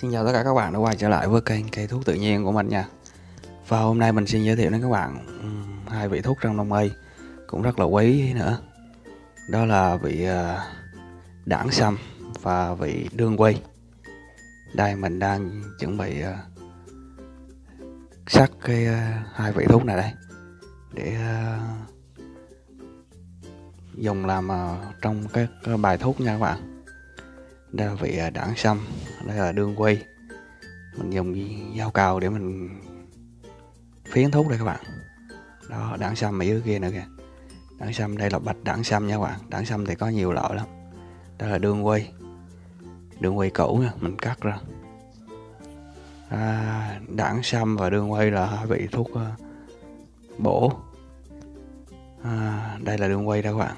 Xin chào tất cả các bạn đã quay trở lại với kênh cây thuốc tự nhiên của mình nha. Và hôm nay mình xin giới thiệu đến các bạn hai vị thuốc trong đông y cũng rất là quý nữa. Đó là vị ờ, đảng sâm và vị đương quy. Đây, mình đang chuẩn bị ờ, sắc cái ờ, hai vị thuốc này đây Để dùng làm trong các bài thuốc nha các bạn. Đây là vị đảng sâm đây là đương quay. Mình dùng dao cào để mình phiến thuốc đây các bạn. Đó đảng sâm ở dưới kia nữa kìa. Đảng sâm đây là bạch đảng sâm nha các bạn. Đảng sâm thì có nhiều loại lắm. Đây là đương quay. Đương quay cũ nha mình cắt ra. À, đảng sâm và đương quay là hai vị thuốc uh, bổ. À, đây là đương quay đó các bạn.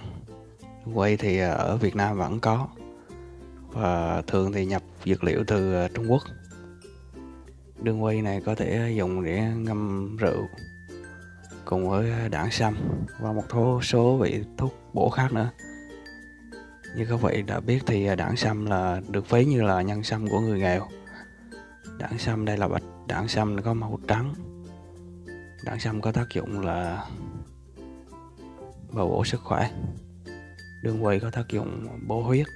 Đương thì ờ, ở Việt Nam vẫn có và thường thì nhập dược liệu từ ờ, Trung Quốc. Đường quay này có thể dùng để ngâm rượu cùng với đảng sâm và một số số vị thuốc bổ khác nữa. Như các vị đã biết thì ờ, đảng sâm là được ví như là nhân sâm của người nghèo. Đảng sâm đây là bạch, đảng sâm có màu trắng. Đảng sâm có tác dụng là bổ bổ sức khỏe. Đường quay có tác dụng bổ huyết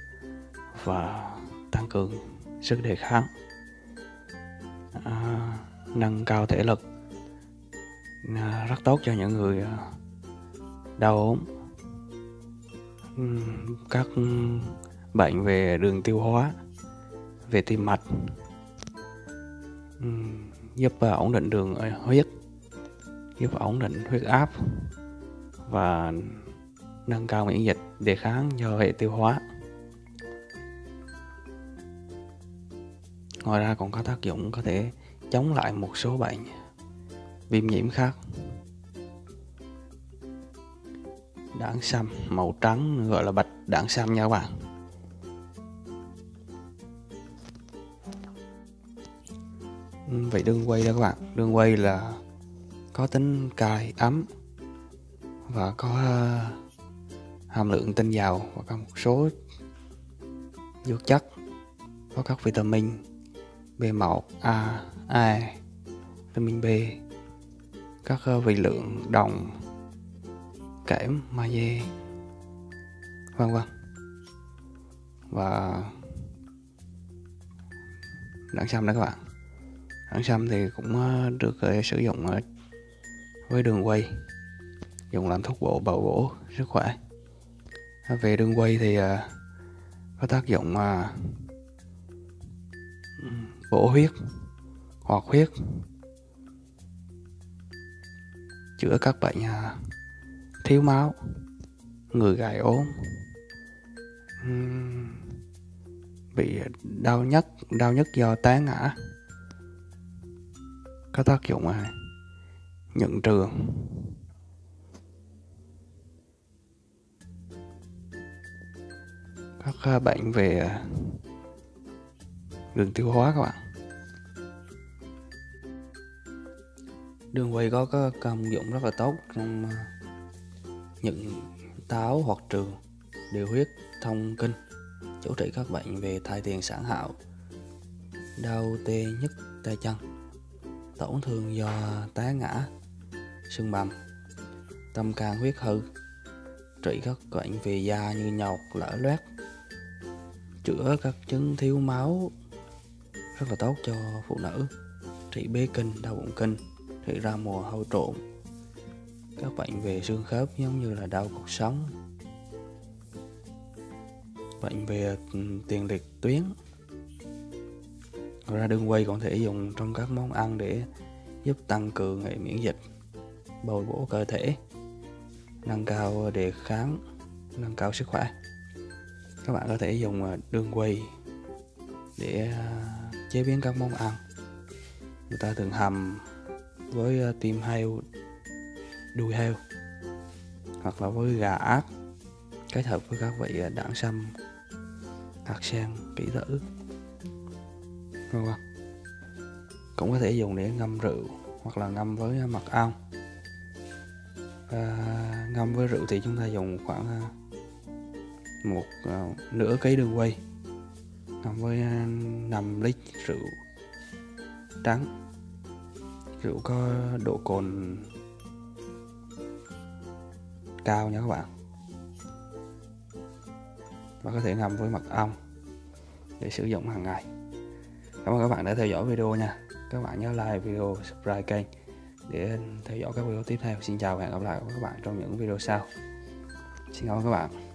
và tăng cường sức đề kháng à, nâng cao thể lực à, rất tốt cho những người à, đau ốm. Các bệnh về đường tiêu hóa về tim mạch giúp ổn định đường à, huyết giúp ổn định huyết áp và nâng cao miễn dịch đề kháng do hệ tiêu hóa. Ngoài ra còn có tác dụng có thể chống lại một số bệnh viêm nhiễm khác. Đảng sâm màu trắng gọi là bạch đảng sâm nha các bạn. Vậy đương quay đó các bạn. Đương quay là có tính cay, ấm và có ờ, hàm lượng tinh dầu và có một số dược chất có các vitamin. B1, A, A, vitamin B, các ờ, vị lượng đồng, kẽm, magie, vân vân. Và đảng sâm đó các bạn. Đảng sâm thì cũng ờ, được ờ, sử dụng với đường quay, dùng làm thuốc bổ bổ bổ sức khỏe. Về đường quay thì có tác dụng bổ huyết hoạt huyết. Chữa các bệnh à, thiếu máu người gầy ốm bị đau nhất đau nhất do té ngã. Có tác dụng à, nhận trường các à, bệnh về à, đường tiêu hóa các bạn. Đường quay có, có công dụng rất là tốt trong à, những táo hoặc trường điều huyết thông kinh chữa trị các bệnh về thai tiền sản hạo đau tê nhức tay chân tổn thương do té ngã sưng bầm tâm can huyết hư trị các bệnh về da như nhọt lở loét chữa các chứng thiếu máu rất là tốt cho phụ nữ trị bế kinh đau bụng kinh xảy ra mùa hôi trộn. Các bệnh về xương khớp giống như là đau cột sống. Bệnh về tiền liệt tuyến. Ngoài ra đương quay còn thể dùng trong các món ăn để giúp tăng cường hệ miễn dịch, bồi bổ cơ thể, nâng cao đề kháng, nâng cao sức khỏe. Các bạn có thể dùng à, đường đương quay để à, chế biến các món ăn. Người ta thường hầm với ờ, tim heo đuôi heo hoặc là với gà ác kết hợp với các vị uh, đảng sâm hạt sen kỹ tử vân vân. Cũng có thể dùng để ngâm rượu hoặc là ngâm với ờ, mật ong. À, ngâm với rượu thì chúng ta dùng khoảng ờ, một nửa ký đường quay. Ngâm với 5 lít rượu trắng rượu có độ cồn cao nha các bạn. Và có thể ngâm với mật ong để sử dụng hàng ngày. Cảm ơn các bạn đã theo dõi video nha. Các bạn nhớ like video, subscribe kênh để theo dõi các video tiếp theo. Xin chào và hẹn gặp lại các bạn trong những video sau. Xin cảm ơn các bạn.